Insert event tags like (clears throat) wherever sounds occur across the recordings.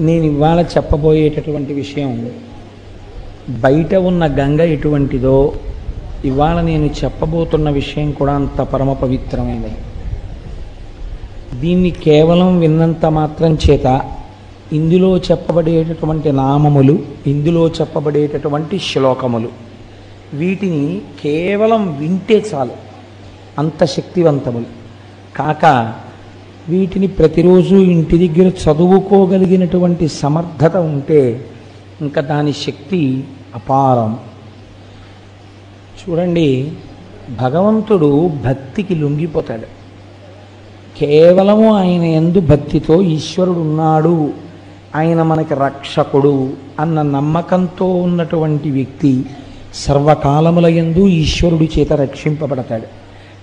నేను ఇవాళ చెప్పబోయేటటువంటి విషయం బయట ఉన్న గంగ ఎటువంటిదో ఇవాళ నేను చెప్పబోతున్న విషయం కూడా అంత పరమ పవిత్రమైనది. దీన్ని కేవలం విన్నంత మాత్రం చేత ఇందులో చెప్పబడేటటువంటి నామములు ఇందులో చెప్పబడేటటువంటి శ్లోకములు వీటిని కేవలం వింటే చాలు. అంత శక్తివంతములు. కాక వీటిని ప్రతిరోజు ఇంటి దగ్గర చదువుకోగలిగినటువంటి సమర్థత ఉంటే ఇంకా దాని శక్తి అపారం. చూడండి భగవంతుడు భక్తికి లొంగిపోతాడు. కేవలము ఆయన ఎందు భక్తితో ఈశ్వరుడు ఉన్నాడు ఆయన మనకి రక్షకుడు అన్న నమ్మకంతో ఉన్నటువంటి వ్యక్తి సర్వకాలముల యందు ఈశ్వరుడి చేత రక్షింపబడతాడు.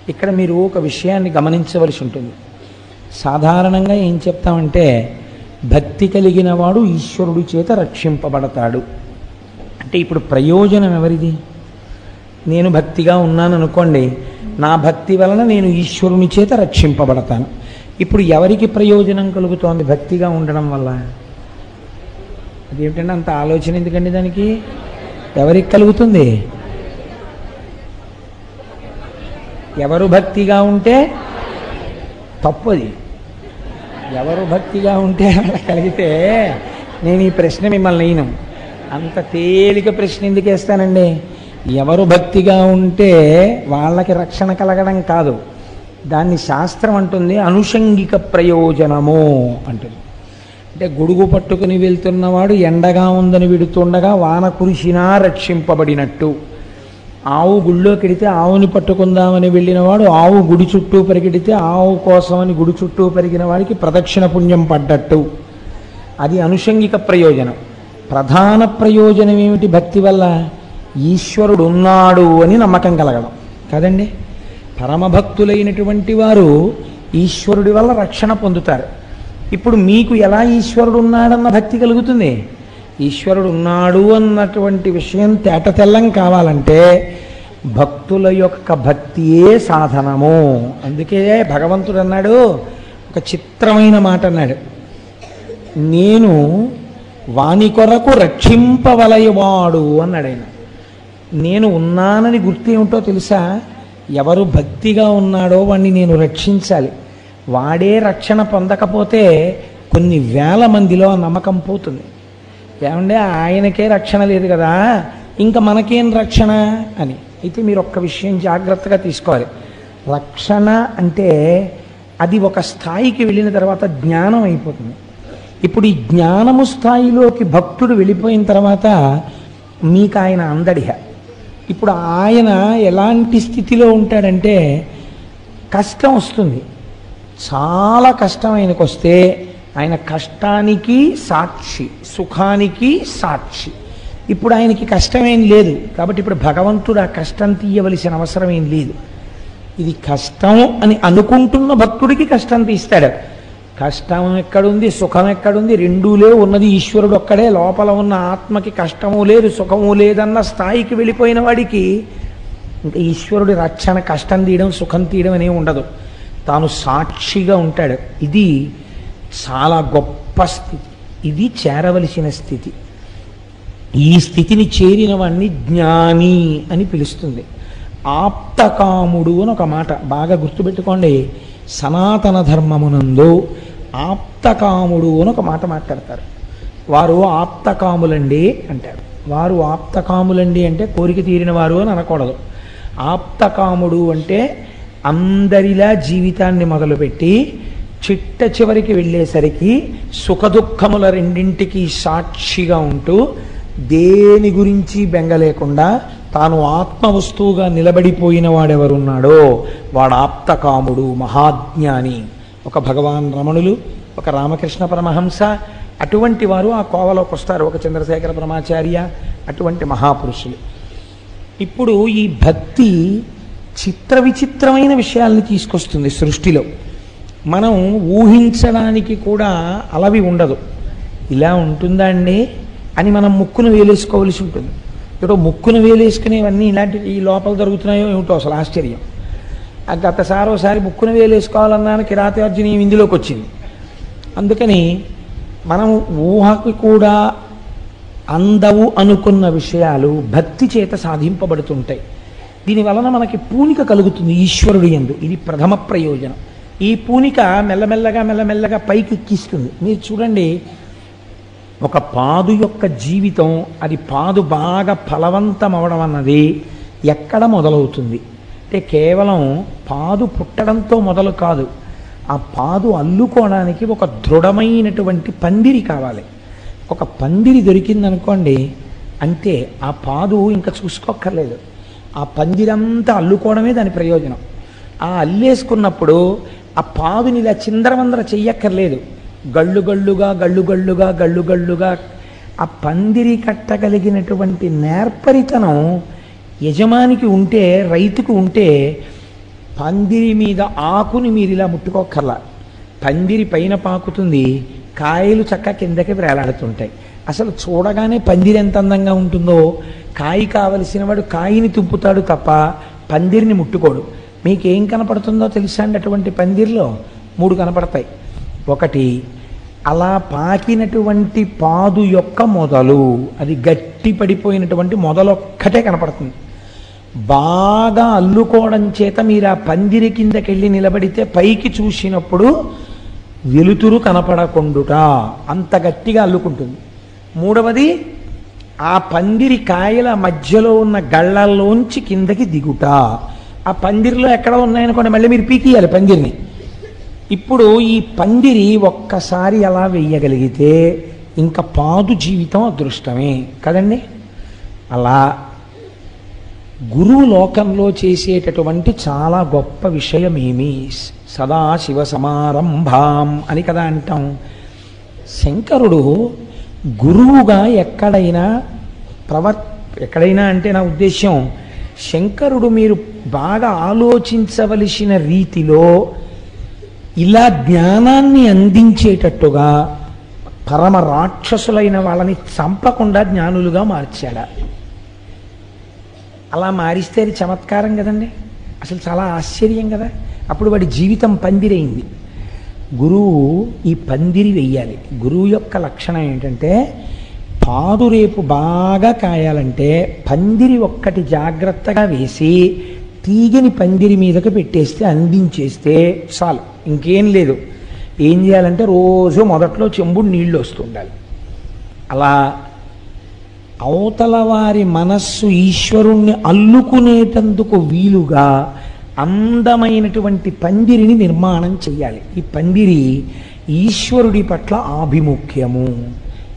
ఇక్కడ మీరు ఒక విషయాన్ని గమనించవలసి ఉంటుంది. సాధారణంగా ఏం చెప్తామంటే భక్తి కలిగిన వాడు ఈశ్వరుడి చేత రక్షింపబడతాడు. అంటే ఇప్పుడు ప్రయోజనం ఎవరిది? నేను భక్తిగా ఉన్నాను అనుకోండి నా భక్తి వలన నేను ఈశ్వరుని చేత రక్షింపబడతాను. ఇప్పుడు ఎవరికి ప్రయోజనం కలుగుతోంది భక్తిగా ఉండడం వల్ల? అదేమిటంటే అంత ఆలోచన ఎందుకండి దానికి? ఎవరికి కలుగుతుంది? ఎవరు భక్తిగా ఉంటే తప్పది. ఎవరు భక్తిగా ఉంటే అలా కలిగితే నేను ఈ ప్రశ్న మిమ్మల్ని అయినం అంత తేలిక ప్రశ్న ఎందుకు వేస్తానండి? ఎవరు భక్తిగా ఉంటే వాళ్ళకి రక్షణ కలగడం కాదు. దాన్ని శాస్త్రం అంటుంది అనుషంగిక ప్రయోజనము అంటుంది. అంటే గొడుగు పట్టుకుని వెళ్తున్నవాడు ఎండగా ఉందని విడుతుండగా వాన కురిసినా రక్షింపబడినట్టు. ఆవు గుళ్ళోకి వెడితే ఆవుని పట్టుకుందామని వెళ్ళినవాడు ఆవు గుడి చుట్టూ పరిగెడితే ఆవు కోసమని గుడి చుట్టూ పెరిగిన వాడికి ప్రదక్షిణ పుణ్యం పడ్డట్టు. అది అనుషంగిక ప్రయోజనం. ప్రధాన ప్రయోజనం ఏమిటి భక్తి వల్ల? ఈశ్వరుడు ఉన్నాడు అని నమ్మకం కలగడం. కదండి? పరమభక్తులైనటువంటి వారు ఈశ్వరుడి వల్ల రక్షణ పొందుతారు. ఇప్పుడు మీకు ఎలా ఈశ్వరుడు ఉన్నాడన్న భక్తి కలుగుతుంది? ఈశ్వరుడు ఉన్నాడు అన్నటువంటి విషయం తేట తెల్లం కావాలంటే భక్తుల యొక్క భక్తియే సాధనము. అందుకే భగవంతుడు అన్నాడు ఒక చిత్రమైన మాట అన్నాడు. నేను వాని కొరకు రక్షింపవలయవాడు అన్నాడు ఆయన. నేను ఉన్నానని గుర్తేమిటో తెలుసా? ఎవరు భక్తిగా ఉన్నాడో వాణ్ణి నేను రక్షించాలి. వాడే రక్షణ పొందకపోతే కొన్ని వేల మందిలో నమ్మకం పోతుంది. ఏమంటే ఆయనకే రక్షణ లేదు కదా ఇంకా మనకేం రక్షణ అని. అయితే మీరు ఒక్క విషయం జాగ్రత్తగా తీసుకోవాలి. రక్షణ అంటే అది ఒక స్థాయికి వెళ్ళిన తర్వాత జ్ఞానం అయిపోతుంది. ఇప్పుడు ఈ జ్ఞానము స్థాయిలోకి భక్తుడు వెళ్ళిపోయిన తర్వాత మీకు ఆయన అందడిహ. ఇప్పుడు ఆయన ఎలాంటి స్థితిలో ఉంటాడంటే కష్టం వస్తుంది. చాలా కష్టం ఆయనకు వస్తే ఆయన కష్టానికి సాక్షి సుఖానికి సాక్షి. ఇప్పుడు ఆయనకి కష్టమేం లేదు. కాబట్టి ఇప్పుడు భగవంతుడు ఆ కష్టం తీయవలసిన అవసరం ఏం లేదు. ఇది కష్టం అని అనుకుంటున్న భక్తుడికి కష్టం తీస్తాడు. కష్టం ఎక్కడుంది? సుఖం ఎక్కడుంది? రెండూ లేవు. ఉన్నది ఈశ్వరుడు ఒక్కడే. లోపల ఉన్న ఆత్మకి కష్టము లేదు సుఖము లేదన్న స్థాయికి వెళ్ళిపోయిన వాడికి ఇంకా ఈశ్వరుడి రక్షణ కష్టం తీయడం సుఖం తీయడం అనేవి ఉండదు. తాను సాక్షిగా ఉంటాడు. ఇది చాలా గొప్ప స్థితి. ఇది చేరవలసిన స్థితి. ఈ స్థితిని చేరిన వాణ్ణి జ్ఞాని అని పిలుస్తుంది. ఆప్తకాముడు అని ఒక మాట బాగా గుర్తుపెట్టుకోండి. సనాతన ధర్మమునందు ఆప్తకాముడు అని ఒక మాట మాట్లాడతారు. వారు ఆప్తకాములండి అంటారు. వారు ఆప్తకాములండి అంటే కోరిక తీరిన వారు అని అనకూడదు. ఆప్తకాముడు అంటే అందరిలా జీవితాన్ని మొదలుపెట్టి చిట్ట చివరికి వెళ్ళేసరికి సుఖదుఖముల రెండింటికి సాక్షిగా ఉంటూ దేని గురించి బెంగ లేకుండా తాను ఆత్మవస్తువుగా నిలబడిపోయిన వాడెవరున్నాడో వాడు ఆప్తకాముడు మహాజ్ఞాని. ఒక భగవాన్ రమణులు ఒక రామకృష్ణ పరమహంస అటువంటి వారు ఆ కోవలోకి వస్తారు. ఒక చంద్రశేఖర పరమాచార్య అటువంటి మహాపురుషులు. ఇప్పుడు ఈ భక్తి చిత్ర విచిత్రమైన విషయాల్ని తీసుకొస్తుంది సృష్టిలో. మనం ఊహించడానికి కూడా అలవి ఉండదు. ఇలా ఉంటుందా అండి? అని మనం ముక్కును వేలేసుకోవలసి ఉంటుంది. ఇప్పుడు ముక్కును వేలేసుకునేవన్నీ ఇలాంటి ఈ లోపల జరుగుతున్నాయో ఏమిటో అసలు ఆశ్చర్యం. గతసారి ఒకసారి ముక్కును వేలేసుకోవాలన్నాను కిరాతార్జుని ఇందులోకి వచ్చింది. అందుకని మనం ఊహకు కూడా అందవు అనుకున్న విషయాలు భక్తి చేత సాధింపబడుతుంటాయి. దీని వలన మనకి పూనిక కలుగుతుంది ఈశ్వరుడు ఎందు ఇది ప్రథమ ప్రయోజనం. ఈ పూనిక మెల్లమెల్లగా మెల్లమెల్లగా పైకి ఎక్కిస్తుంది. మీరు చూడండి ఒక పాదు యొక్క జీవితం అది పాదు బాగా ఫలవంతం అవడం అన్నది ఎక్కడ మొదలవుతుంది? అంటే కేవలం పాదు పుట్టడంతో మొదలు కాదు. ఆ పాదు అల్లుకోవడానికి ఒక దృఢమైనటువంటి పందిరి కావాలి. ఒక పందిరి దొరికిందనుకోండి అంతే ఆ పాదు ఇంకా చూసుకోక్కర్లేదు. ఆ పందిరంతా అల్లుకోవడమే దాని ప్రయోజనం. ఆ అల్లేసుకున్నప్పుడు ఆ పాదుని ఇలా చిందరవందర చెయ్యక్కర్లేదు. గళ్ళు గళ్ళుగా గళ్ళు గళ్ళుగా గళ్ళు గళ్ళుగా ఆ పందిరి కట్టగలిగినటువంటి నేర్పరితనం యజమానికి ఉంటే రైతుకు ఉంటే పందిరి మీద ఆకుని మీరు ఇలా ముట్టుకోకర్లా పందిరి పైన పాకుతుంది కాయలు చక్క కిందకి వేలాడుతుంటాయి. అసలు చూడగానే పందిరి ఎంత అందంగా ఉంటుందో. కాయ కావలసిన వాడు కాయని తుంపుతాడు తప్ప పందిరిని ముట్టుకోడు. మీకేం కనపడుతుందో తెలుసా అండి అటువంటి పందిరిలో? మూడు కనపడతాయి. ఒకటి అలా పాకినటువంటి పాదు యొక్క మొదలు అది గట్టి పడిపోయినటువంటి మొదలొక్కటే కనపడుతుంది. బాగా అల్లుకోవడం చేత మీరు ఆ పందిరి కిందకెళ్ళి నిలబడితే పైకి చూసినప్పుడు వెలుతురు కనపడకుండుట అంత గట్టిగా అల్లుకుంటుంది. మూడవది ఆ పందిరి కాయల మధ్యలో ఉన్న గళ్ళల్లోంచి కిందకి దిగుట. ఆ పందిరిలో ఎక్కడ ఉన్నాయనుకోండి మళ్ళీ మీరు పీకియాలి పందిరిని. ఇప్పుడు ఈ పందిరి ఒక్కసారి అలా వెయ్యగలిగితే ఇంకా పాదు జీవితం అదృష్టమే కదండి? అలా గురువు లోకంలో చేసేటటువంటి చాలా గొప్ప విషయం ఏమి సదాశివ సమారంభాం అని కదా అంటాం. శంకరుడు గురువుగా ఎక్కడైనా ప్రవర్ ఎక్కడైనా అంటే నా ఉద్దేశం శంకరుడు మీరు బాగా ఆలోచించవలసిన రీతిలో ఇలా జ్ఞానాన్ని అందించేటట్టుగా పరమ రాక్షసులైన వాళ్ళని చంపకుండా జ్ఞానులుగా మార్చాడా. అలా మారిస్తే అది చమత్కారం కదండి. అసలు చాలా ఆశ్చర్యం కదా. అప్పుడు వాడి జీవితం పందిరైంది. గురువు ఈ పందిరి వెయ్యాలి. గురువు యొక్క లక్షణం ఏంటంటే పాదు రేపు బాగా కాయాలంటే పందిరి ఒక్కటి జాగ్రత్తగా వేసి తీగని పందిరి మీదకి పెట్టేస్తే అందించేస్తే చాలు. ఇంకేం లేదు. ఏం చేయాలంటే రోజు మొదట్లో చెంబుడు నీళ్ళు వస్తుండాలి అలా అవతల వారి మనస్సు ఈశ్వరుణ్ణి అల్లుకునేటందుకు వీలుగా అందమైనటువంటి పందిరిని నిర్మాణం చేయాలి ఈ పందిరి ఈశ్వరుడి పట్ల ఆభిముఖ్యము.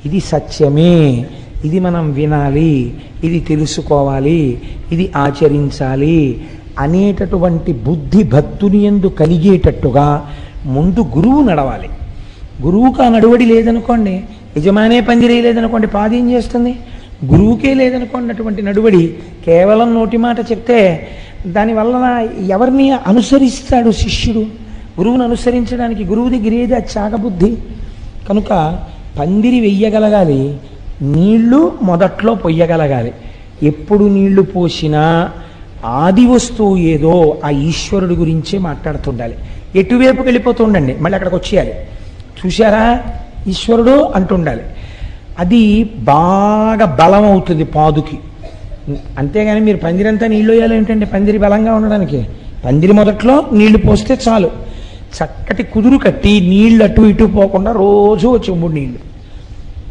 ఇది సత్యమే. ఇది మనం వినాలి. ఇది తెలుసుకోవాలి. ఇది ఆచరించాలి. అనేటటువంటి బుద్ధి భక్తుని ఎందు కలిగేటట్టుగా ముందు గురువు నడవాలి. గురువుకు ఆ నడువడి లేదనుకోండి యజమానే పందిరే లేదనుకోండి చేస్తుంది? గురువుకే లేదనుకోండి అటువంటి నడువడి కేవలం నోటి మాట చెప్తే దానివల్ల ఎవరిని అనుసరిస్తాడు శిష్యుడు? గురువుని అనుసరించడానికి గురువు దగ్గర ఏది ఆ చాగబుద్ధి? కనుక పందిరి వెయ్యగలగాలి నీళ్ళు మొదట్లో పొయ్యగలగాలి. ఎప్పుడు నీళ్ళు పోసినా ఆది వస్తువు ఏదో ఆ ఈశ్వరుడి గురించే మాట్లాడుతుండాలి. ఎటువైపుకి వెళ్ళిపోతుండండి మళ్ళీ అక్కడికి వచ్చేయాలి. చూశారా? ఈశ్వరుడు అంటుండాలి. అది బాగా బలం అవుతుంది పాదుకి. అంతేగాని మీరు పందిరంతా నీళ్ళు వేయాలి ఏంటంటే పందిరి బలంగా ఉండడానికి. పందిరి మొదట్లో నీళ్ళు పోస్తే చాలు. చక్కటి కుదురు కట్టి నీళ్ళు అటు ఇటు పోకుండా రోజు చెంబుడు నీళ్ళు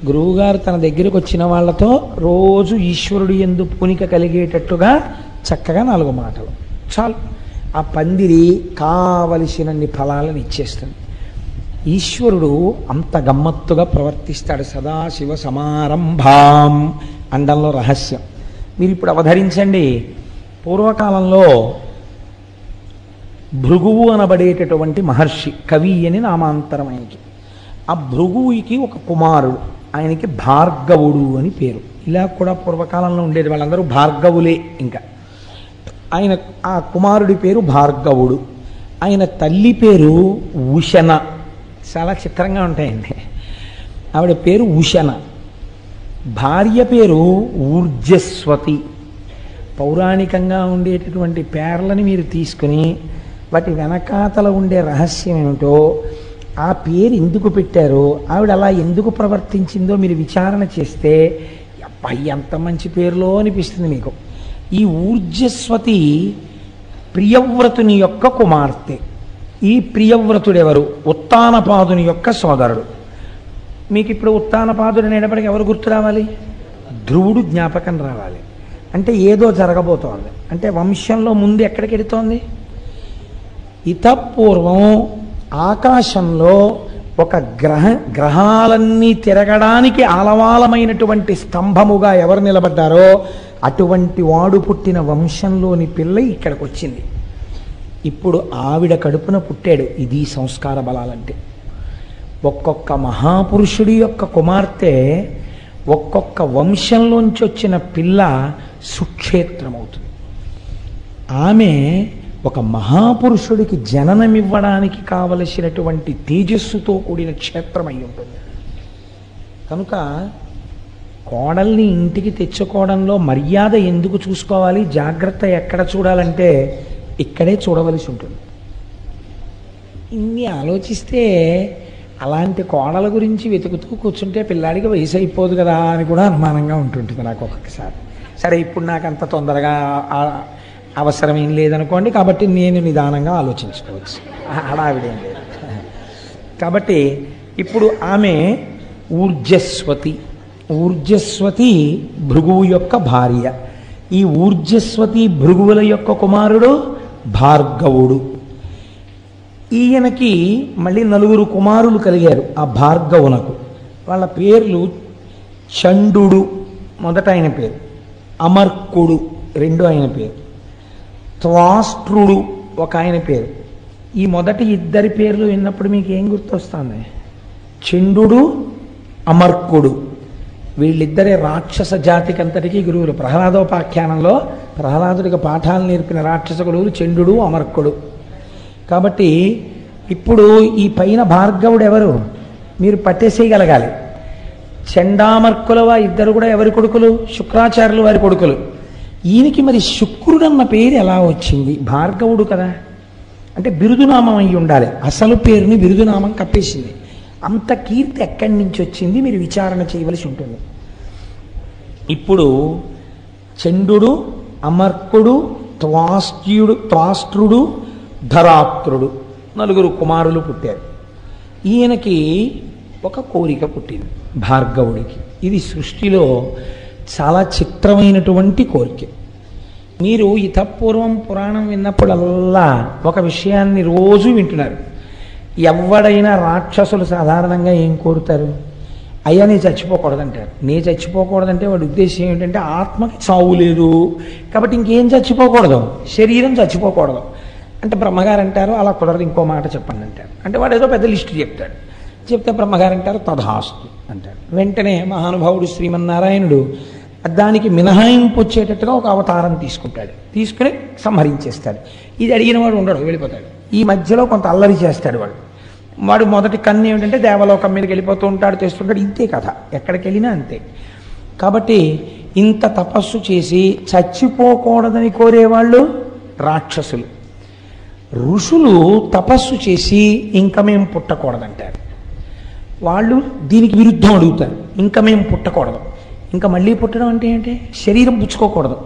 గురువుగారు తన దగ్గరికి వచ్చిన వాళ్ళతో రోజు ఈశ్వరుడు ఎందు పూనిక కలిగేటట్టుగా చక్కగా నాలుగు మాటలు. చాలు. ఆ పందిరి కావలసినన్ని ఫలాలను ఇచ్చేస్తుంది. ఈశ్వరుడు అంత గమ్మత్తుగా ప్రవర్తిస్తాడు సదాశివ సమారంభాం అండంలో రహస్యం. మీరు ఇప్పుడు అవధరించండి. పూర్వకాలంలో భృగువు అనబడేటటువంటి మహర్షి కవి అని నామాంతరం ఆయనకి ఆ భృగువుకి ఒక కుమారుడు ఆయనకి భార్గవుడు అని పేరు. ఇలా కూడా పూర్వకాలంలో ఉండేది వాళ్ళందరూ భార్గవులే ఇంకా. ఆయన ఆ కుమారుడి పేరు భార్గవుడు. ఆయన తల్లి పేరు ఉషణ. చాలా చిత్రంగా ఉంటాయండి. ఆవిడ పేరు ఉషణ. భార్య పేరు ఊర్జస్వతి. పౌరాణికంగా ఉండేటటువంటి పేర్లని మీరు తీసుకుని వాటి వెనకాతల ఉండే రహస్యం ఏమిటో ఆ పేరు ఎందుకు పెట్టారో ఆవిడ అలా ఎందుకు ప్రవర్తించిందో మీరు విచారణ చేస్తే అబ్బాయి ఎంత మంచి పేరులో అనిపిస్తుంది మీకు. ఈ ఊర్జస్వతి ప్రియవ్రతుని యొక్క కుమార్తె. ఈ ప్రియవ్రతుడెవరు? ఉత్తానపాదుని యొక్క సోదరుడు. మీకు ఇప్పుడు ఉత్తానపాదుడు అనేటప్పటికి ఎవరు గుర్తు రావాలి? ధ్రువుడు జ్ఞాపకం రావాలి. అంటే ఏదో జరగబోతోంది. అంటే వంశంలో ముందు ఎక్కడికి వెడుతోంది ఇతపూర్వం ఆకాశంలో ఒక గ్రహ గ్రహాలన్నీ తిరగడానికి ఆలవాలమైనటువంటి స్తంభముగా ఎవరు నిలబడ్డారో అటువంటి వాడు పుట్టిన వంశంలోని పిల్ల ఇక్కడికి వచ్చింది ఇప్పుడు ఆవిడ కడుపున పుట్టాడు ఇది సంస్కార బలాలంటే. ఒక్కొక్క మహాపురుషుడి యొక్క కుమార్తె ఒక్కొక్క వంశంలోంచి వచ్చిన పిల్ల సుక్షేత్రమవుతుంది. ఆమె ఒక మహాపురుషుడికి జననమివ్వడానికి కావలసినటువంటి తేజస్సుతో కూడిన క్షేత్రం అయి ఉంటుంది. కనుక కోడల్ని ఇంటికి తెచ్చుకోవడంలో మర్యాద ఎందుకు చూసుకోవాలి? జాగ్రత్త ఎక్కడ చూడాలంటే ఇక్కడే చూడవలసి ఉంటుంది. ఇన్ని ఆలోచిస్తే అలాంటి కోడల గురించి వెతుకుతూ కూర్చుంటే పిల్లాడికి వయసు అయిపోదు కదా అని కూడా అనుమానంగా ఉంటుంటుంది నాకు ఒక్కొక్కసారి. సరే ఇప్పుడు నాకు అంత తొందరగా అవసరమేం అవసరం ఏం లేదనుకోండి కాబట్టి నేను నిదానంగా ఆలోచించుకోవచ్చు. హడావిడేం లేదు. కాబట్టి ఇప్పుడు ఆమె ఊర్జస్వతి. ఊర్జస్వతి భృగువు యొక్క భార్య. ఈ ఊర్జస్వతి భృగువుల యొక్క కుమారుడు భార్గవుడు. ఈయనకి మళ్ళీ నలుగురు కుమారులు కలిగారు ఆ భార్గవునకు. వాళ్ళ పేర్లు చండు మొదట ఆయన పేరు. అమర్కుడు రెండు ఆయన పేరు. త్వాష్ట్రుడు ఒక ఆయన పేరు. ఈ మొదటి ఇద్దరి పేర్లు విన్నప్పుడు మీకు ఏం గుర్తొస్తుంది? చండు అమర్కుడు. వీళ్ళిద్దరే రాక్షస జాతికి అంతటికీ గురువులు. ప్రహ్లాదోపాఖ్యానంలో ప్రహ్లాదుడికి పాఠాలు నేర్పిన రాక్షస గురువులు చండు అమర్కుడు. కాబట్టి ఇప్పుడు ఈ పైన భార్గవుడు ఎవరు? మీరు పట్టేసేయగలగాలి. చండామర్కుల ఇద్దరు కూడా ఎవరి కొడుకులు? శుక్రాచార్యులు వారి కొడుకులు. ఈయనకి మరి శుక్రుడు అన్న పేరు ఎలా వచ్చింది? భార్గవుడు కదా. అంటే బిరుదునామం అయి ఉండాలి. అసలు పేరుని బిరుదునామం కప్పేసింది. అంత కీర్తి ఎక్కడి నుంచి వచ్చింది? మీరు విచారణ చేయవలసి ఉంటుంది. ఇప్పుడు చండు అమర్కుడు త్వాస్ట్యుడు త్వాష్ట్రుడు ధరాత్రుడు నలుగురు కుమారులు పుట్టారు. ఈయనకి ఒక కోరిక పుట్టింది భార్గవుడికి. ఇది సృష్టిలో చాలా చిత్రమైనటువంటి కోరిక. మీరు ఇతపూర్వం పురాణం విన్నప్పుడల్లా ఒక విషయాన్ని రోజు వింటున్నారు. ఎవడైనా రాక్షసులు సాధారణంగా ఏం కోరుతారు? అయ్యా నీ చచ్చిపోకూడదంటారు. నీ చచ్చిపోకూడదంటే వాడి ఉద్దేశం ఏంటంటే ఆత్మకి చావు లేదు. కాబట్టి ఇంకేం చచ్చిపోకూడదు? శరీరం చచ్చిపోకూడదు. అంటే బ్రహ్మగారు అంటారు అలా కుదరదు ఇంకో మాట చెప్పండి అంటారు. అంటే వాడు ఏదో పెద్ద లిస్టు చెప్తాడు. చెప్తే బ్రహ్మగారు అంటారు తథాస్తు అంటారు. వెంటనే మహానుభావుడు శ్రీమన్నారాయణుడు దానికి మినహాయింపు వచ్చేటట్టుగా ఒక అవతారం తీసుకుంటాడు. తీసుకుని సంహరించేస్తాడు. ఇది అడిగిన వాడు ఉండడు వెళ్ళిపోతాడు. ఈ మధ్యలో కొంత అల్లరి చేస్తాడు వాడు. వాడు మొదటి కన్ను ఏమిటంటే దేవలోకం మీదకి వెళ్ళిపోతూ ఉంటాడు తెస్తుంటాడు ఇంతే కథ. ఎక్కడికి వెళ్ళినా అంతే. కాబట్టి ఇంత తపస్సు చేసి చచ్చిపోకూడదని కోరేవాళ్ళు రాక్షసులు. ఋషులు తపస్సు చేసి ఇంకా మేము పుట్టకూడదంటారు. వాళ్ళు దీనికి విరుద్ధం అడుగుతారు. ఇంకా మేము పుట్టకూడదు. ఇంకా మళ్ళీ పుట్టడం అంటే ఏంటి? శరీరం పుచ్చుకోకూడదు.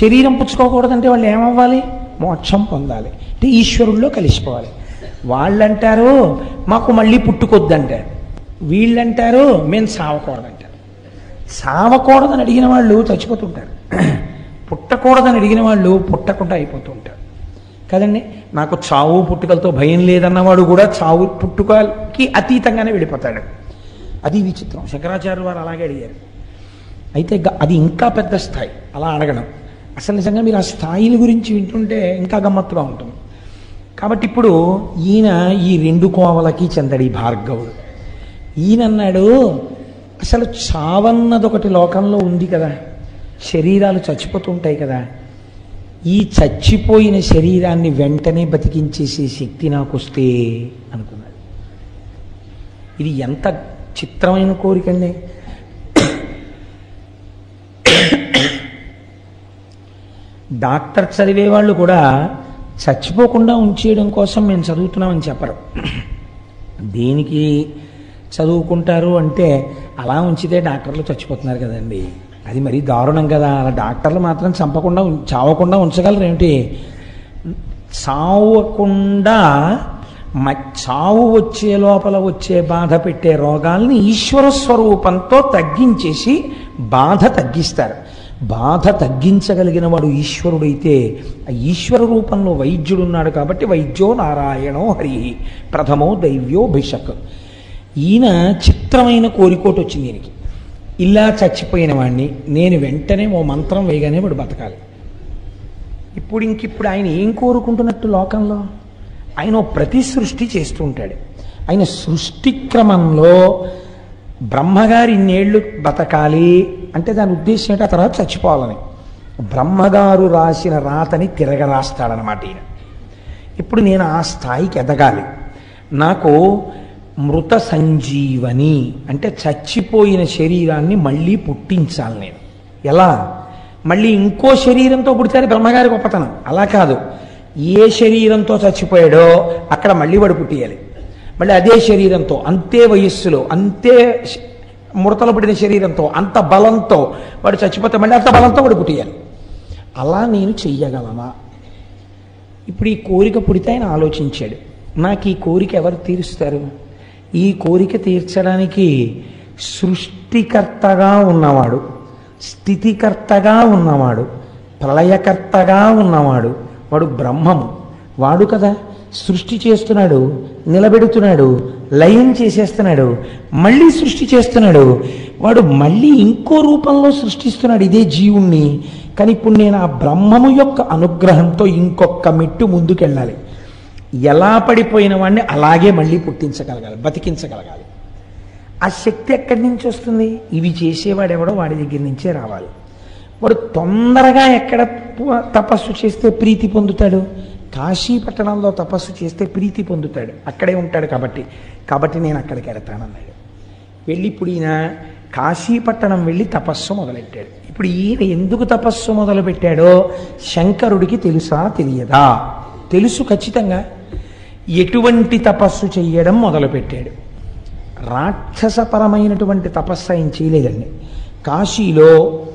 శరీరం పుచ్చుకోకూడదంటే వాళ్ళు ఏమవ్వాలి? మోక్షం పొందాలి. అంటే ఈశ్వరుల్లో కలిసిపోవాలి. వాళ్ళంటారు మాకు మళ్ళీ పుట్టుకొద్దంటారు వీళ్ళంటారు మేము సావకూడదంటారు సావకూడదని అడిగిన వాళ్ళు చచ్చిపోతుంటారు. (clears throat) పుట్టకూడదని అడిగిన వాళ్ళు పుట్టకుండా అయిపోతూ ఉంటారు కదండి? నాకు చావు పుట్టుకలతో భయం లేదన్నవాడు కూడా చావు పుట్టుకకి అతీతంగానే వెళ్ళిపోతాడు. అది విచిత్రం. శంకరాచార్య వారు అలాగే అడిగారు. అయితే అది ఇంకా పెద్ద స్థాయి. అలా అడగడం అసలు నిజంగా మీరు ఆ స్థాయిల గురించి వింటుంటే ఇంకా గమ్మత్తుగా ఉంటుంది. కాబట్టి ఇప్పుడు ఈయన ఈ రెండు కోవలకి చెందడి భార్గవుడు. ఈయన అన్నాడు అసలు చావన్నది ఒకటి లోకంలో ఉంది కదా. శరీరాలు చచ్చిపోతుంటాయి కదా. ఈ చచ్చిపోయిన శరీరాన్ని వెంటనే బతికించేసే శక్తి నాకు వస్తే అనుకున్నాడు. ఇది ఎంత చిత్రమైన కోరికండి. డాక్టర్ చదివే వాళ్ళు కూడా చచ్చిపోకుండా ఉంచేయడం కోసం మేము చదువుతున్నామని చెప్పరు. దేనికి చదువుకుంటారు అంటే అలా ఉంచితే డాక్టర్లు చచ్చిపోతున్నారు కదండి. అది మరీ దారుణం కదా. అలా డాక్టర్లు మాత్రం చంపకుండా చావకుండా ఉంచగలరు ఏమిటి? చావకుండా మ- చావు వచ్చే లోపల వచ్చే బాధ పెట్టే రోగాల్ని ఈశ్వర స్వరూపంతో తగ్గించేసి బాధ తగ్గిస్తారు. బాధ తగ్గించగలిగిన వాడు ఈశ్వరుడైతే ఆ ఈశ్వర రూపంలో వైద్యుడున్నాడు కాబట్టి వైద్యో నారాయణో హరి ప్రథమో దైవ్యో భిషక్. ఈయన చిత్రమైన కోరికోటి వచ్చింది ఈయనకి. ఇలా చచ్చిపోయిన వాడిని నేను వెంటనే ఓ మంత్రం వేయగానే వాడు బతకాలి. ఇప్పుడు ఇంకిప్పుడు ఆయన ఏం కోరుకుంటున్నట్టు లోకంలో? ఆయన ఓ ప్రతి సృష్టి చేస్తూ ఉంటాడు. ఆయన సృష్టి క్రమంలో బ్రహ్మగారి ఇన్నేళ్ళు బతకాలి అంటే దాని ఉద్దేశం ఏంటి? ఆ తర్వాత చచ్చిపోవాలని. బ్రహ్మగారు రాసిన రాతని తిరగరాస్తాడనమాట ఈయన. ఇప్పుడు నేను ఆ స్థాయికి ఎదగాలి. నాకు మృత సంజీవని అంటే చచ్చిపోయిన శరీరాన్ని మళ్ళీ పుట్టించాలి నేను. ఎలా? మళ్ళీ ఇంకో శరీరంతో పుడితే బ్రహ్మగారి గొప్పతనం. అలా కాదు. ఏ శరీరంతో చచ్చిపోయాడో అక్కడ మళ్ళీ వాడు పుట్టియాలి. మళ్ళీ అదే శరీరంతో అంతే వయస్సులో అంతే ముడతలు పడిన శరీరంతో అంత బలంతో వాడు చచ్చిపోతే మళ్ళీ అంత బలంతో వాడు పుట్టియాలి. అలా నేను చెయ్యగలనా? ఇప్పుడు ఈ కోరిక పుడితే ఆయన ఆలోచించాడు. నాకు ఈ కోరిక ఎవరు తీరుస్తారు? ఈ కోరిక తీర్చడానికి సృష్టికర్తగా ఉన్నవాడు స్థితికర్తగా ఉన్నవాడు ప్రళయకర్తగా ఉన్నవాడు వాడు బ్రహ్మము. వాడు కదా సృష్టి చేస్తున్నాడు నిలబెడుతున్నాడు లయం చేసేస్తున్నాడు మళ్ళీ సృష్టి చేస్తున్నాడు. వాడు మళ్ళీ ఇంకో రూపంలో సృష్టిస్తున్నాడు ఇదే జీవుణ్ణి. కానీ ఇప్పుడు నేను ఆ బ్రహ్మము యొక్క అనుగ్రహంతో ఇంకొక మెట్టు ముందుకెళ్ళాలి. ఎలా పడిపోయిన వాడిని అలాగే మళ్ళీ పుట్టించగలగాలి బతికించగలగాలి. ఆ శక్తి ఎక్కడి నుంచి వస్తుంది? ఇవి చేసేవాడెవడో వాడి దగ్గర నుంచే రావాలి. వాడు తొందరగా ఎక్కడ తపస్సు చేస్తే ప్రీతి పొందుతాడు? కాశీ పట్టణంలో తపస్సు చేస్తే ప్రీతి పొందుతాడు. అక్కడే ఉంటాడు కాబట్టి. కాబట్టి నేను అక్కడికి వెళతానన్నాడు. వెళ్ళి ఇప్పుడు ఈయన కాశీపట్టణం వెళ్ళి తపస్సు మొదలెట్టాడు. ఇప్పుడు ఈయన ఎందుకు తపస్సు మొదలుపెట్టాడో శంకరుడికి తెలుసా తెలియదా? తెలుసు ఖచ్చితంగా. ఎటువంటి తపస్సు చెయ్యడం మొదలుపెట్టాడు. రాక్షసపరమైనటువంటి తపస్సు ఆయన చేయలేదండి. కాశీలో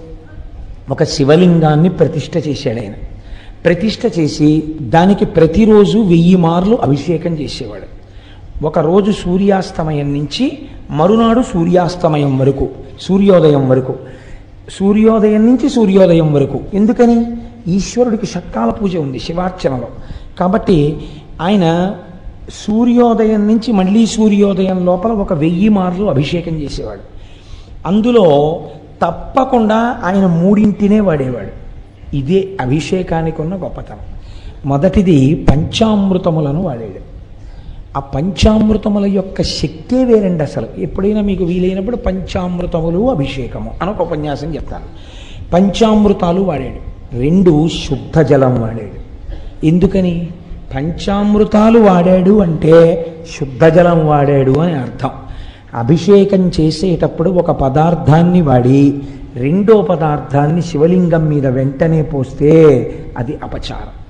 ఒక శివలింగాన్ని ప్రతిష్ఠ చేశాడు ఆయన. ప్రతిష్ఠ చేసి దానికి ప్రతిరోజు వెయ్యి మార్లు అభిషేకం చేసేవాడు. ఒకరోజు సూర్యాస్తమయం నుంచి మరునాడు సూర్యాస్తమయం వరకు సూర్యోదయం వరకు సూర్యోదయం నుంచి సూర్యోదయం వరకు. ఎందుకని? ఈశ్వరుడికి షట్కాల పూజ ఉంది శివార్చనలో. కాబట్టి ఆయన సూర్యోదయం నుంచి మళ్ళీ సూర్యోదయం లోపల ఒక వెయ్యి మార్లు అభిషేకం చేసేవాడు. అందులో తప్పకుండా ఆయన మూడింటినే వాడేవాడు. ఇదే అభిషేకానికి ఉన్న గొప్పతనం. మొదటిది పంచామృతములను వాడాడు ఆ పంచామృతముల యొక్క శక్తే వేరండి అసలు. ఎప్పుడైనా మీకు వీలైనప్పుడు పంచామృతములు అభిషేకము అని ఒక ఉపన్యాసం చెప్తాను. పంచామృతాలు వాడాడు రెండు శుద్ధ జలం వాడాడు ఎందుకని? పంచామృతాలు వాడాడు అంటే శుద్ధ జలం వాడాడు అని అర్థం. అభిషేకం చేసేటప్పుడు ఒక పదార్థాన్ని వాడి రెండో పదార్థాన్ని శివలింగం మీద వెంటనే పోస్తే అది అపచారం.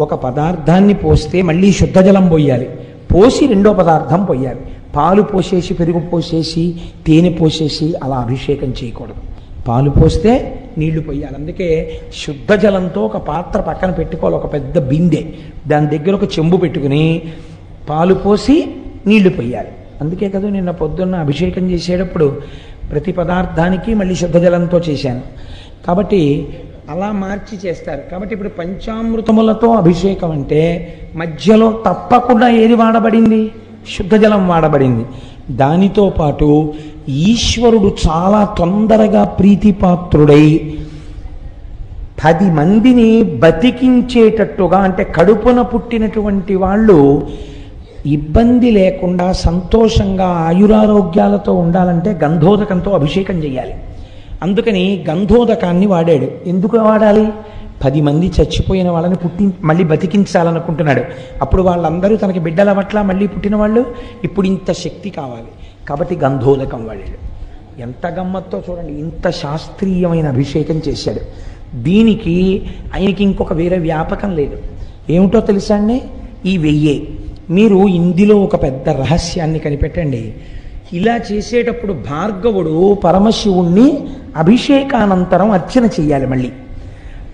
ఒక పదార్థాన్ని పోస్తే మళ్ళీ శుద్ధ జలం పోయాలి. పోసి రెండో పదార్థం పోయాలి. పాలు పోసేసి పెరుగు పోసేసి తేనె పోసేసి అలా అభిషేకం చేయకూడదు. పాలు పోస్తే నీళ్ళు పోయాలి. అందుకే శుద్ధ జలంతో ఒక పాత్ర పక్కన పెట్టుకోవాలి. ఒక పెద్ద బిందె. దాని దగ్గర ఒక చెంబు పెట్టుకుని పాలు పోసి నీళ్ళు పోయాలి. అందుకే కదా నిన్న పొద్దున్న అభిషేకం చేసేటప్పుడు ప్రతి పదార్థానికి మళ్ళీ శుద్ధ జలంతో చేశాను. కాబట్టి అలా మార్చి చేస్తారు. కాబట్టి ఇప్పుడు పంచామృతములతో అభిషేకం అంటే మధ్యలో తప్పకుండా ఏది వాడబడింది? శుద్ధ జలం వాడబడింది. దానితో పాటు ఈశ్వరుడు చాలా తొందరగా ప్రీతిపాత్రుడై పది మందిని బతికించేటట్టుగా అంటే కడుపున పుట్టినటువంటి వాళ్ళు ఇబ్బంది లేకుండా సంతోషంగా ఆయురారోగ్యాలతో ఉండాలంటే గంధోదకంతో అభిషేకం చేయాలి అందుకని గంధోదకాన్ని వాడాడు. ఎందుకు వాడాలి? పది మంది చచ్చిపోయిన వాళ్ళని పుట్టి మళ్ళీ బతికించాలనుకుంటున్నాడు. అప్పుడు వాళ్ళందరూ తనకి బిడ్డల పట్ల మళ్ళీ పుట్టిన వాళ్ళు ఇప్పుడు ఇంత శక్తి కావాలి. కాబట్టి గంధోదకం వాడాడు. ఎంత గమ్మత్తో చూడండి ఇంత శాస్త్రీయమైన అభిషేకం చేశాడు. దీనికి ఆయనకి ఇంకొక వేరే వ్యాపకం లేదు. ఏమిటో తెలుసా అండి? ఈ వెయ్యే. మీరు ఇందులో ఒక పెద్ద రహస్యాన్ని కనిపెట్టండి. ఇలా చేసేటప్పుడు భార్గవుడు పరమశివుణ్ణి అభిషేకానంతరం అర్చన చేయాలి మళ్ళీ.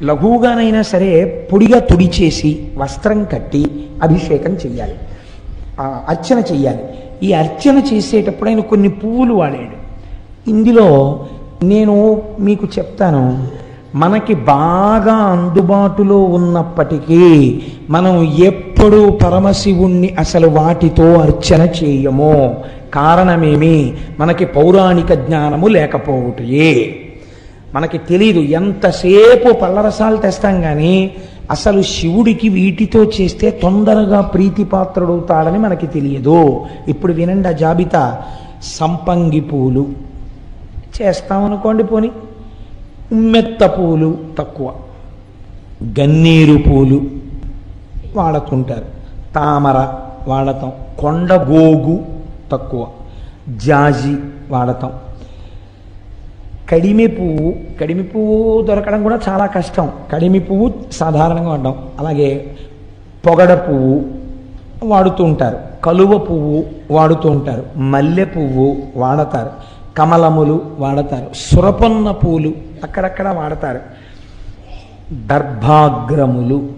లఘువుగానైనా సరే పొడిగా తుడిచేసి వస్త్రం కట్టి అభిషేకం చెయ్యాలి అర్చన చెయ్యాలి ఈ అర్చన చేసేటప్పుడు ఆయన కొన్ని పువ్వులు వాడాడు. ఇందులో నేను మీకు చెప్తాను. మనకి బాగా అందుబాటులో ఉన్నప్పటికీ మనం ఎప్పుడూ పరమశివుణ్ణి అసలు వాటితో అర్చన చేయము. కారణమేమి? మనకి పౌరాణిక జ్ఞానము లేకపోవటయే. మనకి తెలీదు ఎంతసేపు పళ్ళరసాలు తెస్తాం కానీ అసలు శివుడికి వీటితో చేస్తే తొందరగా ప్రీతిపాత్రుడవుతాడని మనకి తెలియదు. ఇప్పుడు వినండి ఆ జాబితా. సంపంగి పూలు. చేస్తామనుకోండి పోని. మెత్త పూలు తక్కువ. గన్నేరు పూలు వాడుతుంటారు. తామర వాడతాం. కొండగోగు తక్కువ. జాజి వాడతాం. కడిమి పువ్వు కడిమి పువ్వు దొరకడం కూడా చాలా కష్టం. కడిమి పువ్వు సాధారణంగా వాడడం. అలాగే పొగడ పువ్వు వాడుతూ ఉంటారు. కలువ పువ్వు వాడుతూ ఉంటారు. మల్లె పువ్వు వాడతారు. కమలములు వాడతారు. సురపొన్న పూలు అక్కడక్కడ వాడతారు. దర్భాగ్రములు.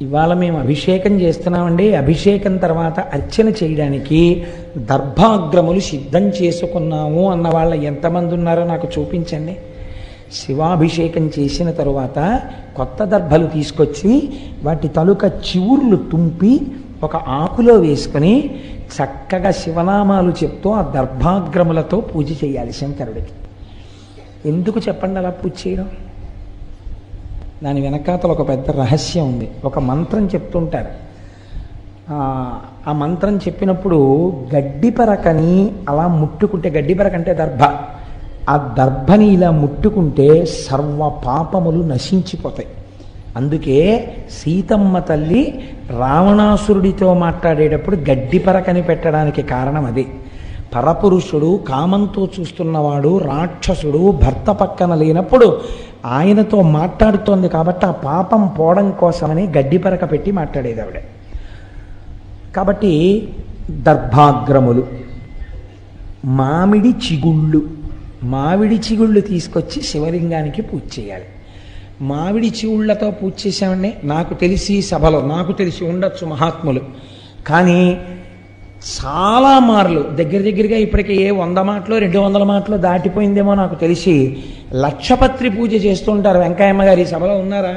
ఇవాళ మేము అభిషేకం చేస్తున్నామండి. అభిషేకం తర్వాత అర్చన చేయడానికి దర్భాగ్రములు సిద్ధం చేసుకున్నాము అన్న వాళ్ళ ఎంతమంది ఉన్నారో నాకు చూపించండి. శివాభిషేకం చేసిన తరువాత కొత్త దర్భలు తీసుకొచ్చి వాటి తలుక చివుర్లు తుంపి ఒక ఆకులో వేసుకొని చక్కగా శివనామాలు చెప్తూ ఆ దర్భాగ్రములతో పూజ చేయాలి శంకరుడికి. ఎందుకు చెప్పండి అలా పూజ చేయడం? దాని వెనకాతల ఒక పెద్ద రహస్యం ఉంది. ఒక మంత్రం చెప్తుంటారు. ఆ, ఆ మంత్రం చెప్పినప్పుడు గడ్డిపరకని అలా ముట్టుకుంటే గడ్డిపరక అంటే దర్భ. ఆ దర్భని ఇలా ముట్టుకుంటే సర్వ పాపములు నశించిపోతాయి. అందుకే సీతమ్మ తల్లి రావణాసురుడితో మాట్లాడేటప్పుడు గడ్డిపరకని పెట్టడానికి కారణం అదే. పరపురుషుడు కామంతో చూస్తున్నవాడు రాక్షసుడు భర్త పక్కన లేనప్పుడు ఆయనతో మాట్లాడుతోంది కాబట్టి ఆ పాపం పోవడం కోసమని గడ్డిపరక పెట్టి మాట్లాడేది ఆవిడ. కాబట్టి దర్భాగ్రములు మామిడి చిగుళ్ళు మామిడి చిగుళ్ళు తీసుకొచ్చి శివలింగానికి పూజ చేయాలి. మామిడి చిగుళ్ళతో పూజ చేసామండి నాకు తెలిసి సభలో నాకు తెలిసి ఉండొచ్చు మహాత్ములు. కానీ చాలా మార్లు. దగ్గర దగ్గరగా ఇప్పటికే ఏ వంద మాటలు రెండు వందల మాటలు దాటిపోయిందేమో నాకు తెలిసి లక్షపత్రి పూజ చేస్తుంటారు వెంకయ్యమ్మ గారి సభలో ఉన్నారా?